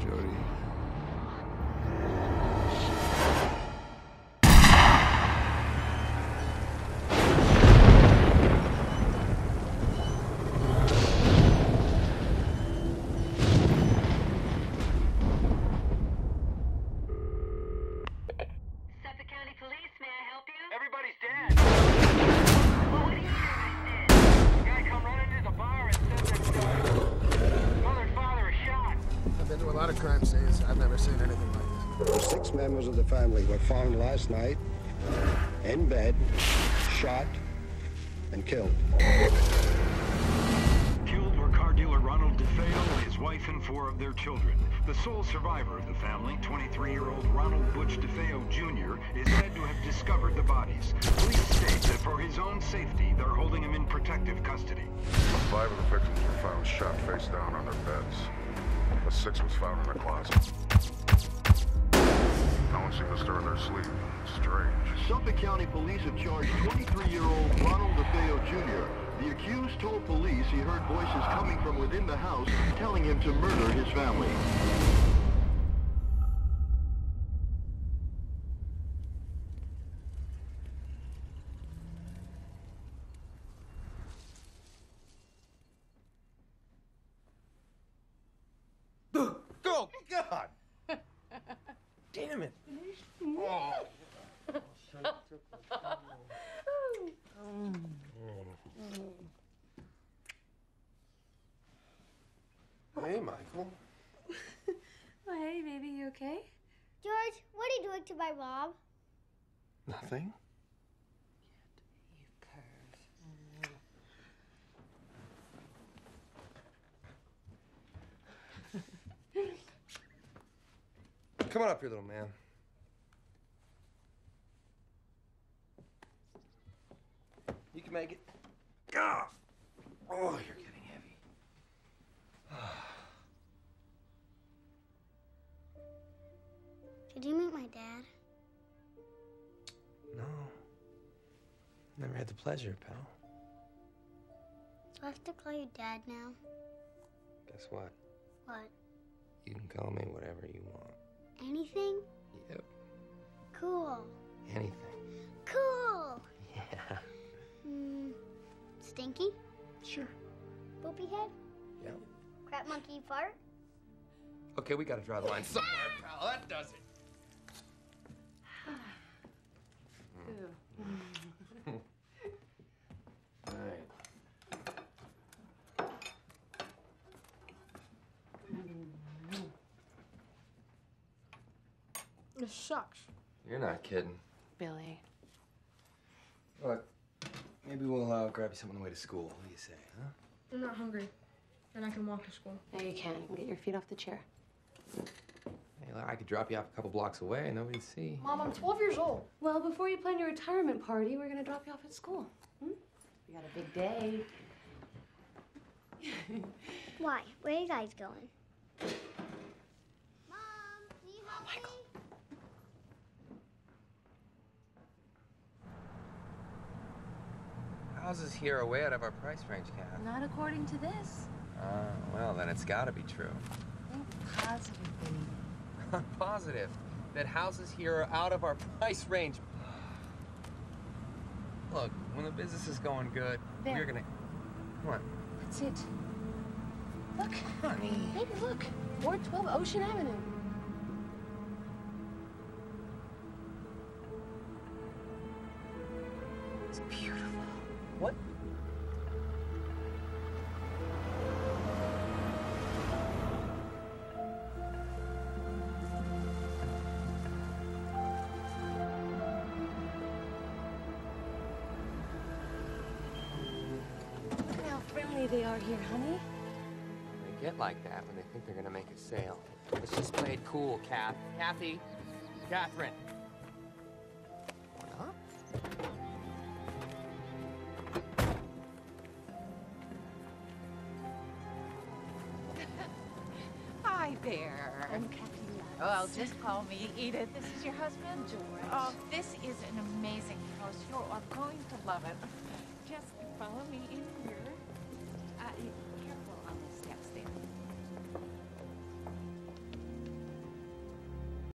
Jody. Lot of crime scenes. I've never seen anything like this. Six members of the family were found last night in bed, shot, and killed. Killed were car dealer Ronald DeFeo, his wife, and four of their children. The sole survivor of the family, 23-year-old Ronald Butch DeFeo Jr., is said to have discovered the bodies. Police state that for his own safety, they're holding him in protective custody. Five of the victims were found shot face down on their beds. The six was found in a closet. No one seemed to stir in their sleep. Strange. Suffolk County Police have charged 23-year-old Ronald DeFeo Jr. The accused told police he heard voices coming from within the house telling him to murder his family. Oh, God! Damn it! Oh. Hey, Michael. Oh, hey, baby, you okay? George, what are you doing to my mom? Nothing. Come on up here, little man. You can make it. Ah! Oh, you're getting heavy. Did you meet my dad? No. Never had the pleasure, pal. Do I have to call you dad now? Guess what? What? You can call me whatever you want. Monkey fart? Okay, we gotta draw the line somewhere, pal. That does it. All right. This sucks. You're not kidding. Billy. Look, maybe we'll uh, grab you something on the way to school. What do you say, huh? I'm not hungry. Then I can walk to school. No, you can't. You can get your feet off the chair. Hey, I could drop you off a couple blocks away and nobody'd see. Mom, I'm 12 years old. Well, before you plan your retirement party, we're gonna drop you off at school. Hmm? We got a big day. Why? Where are you guys going? Mom, can you help Michael. me? Houses here are way out of our price range, Kath. Not according to this. Uh, well, then it's gotta be true. Think positively. I'm positive that houses here are out of our price range. Look, when the business is going good, There. we're gonna. What? That's it. Look. Honey. Baby, look. 412 Ocean Avenue. It's beautiful. What? They are here, honey. They get like that when they think they're gonna make a sale. Let's just play it cool, Kath. Kathy. Catherine. What up? Hi there. I'm Kathy Well, oh, just call me Edith. This is your husband? George. Oh, this is an amazing house. You are going to love it. Just follow me in happy.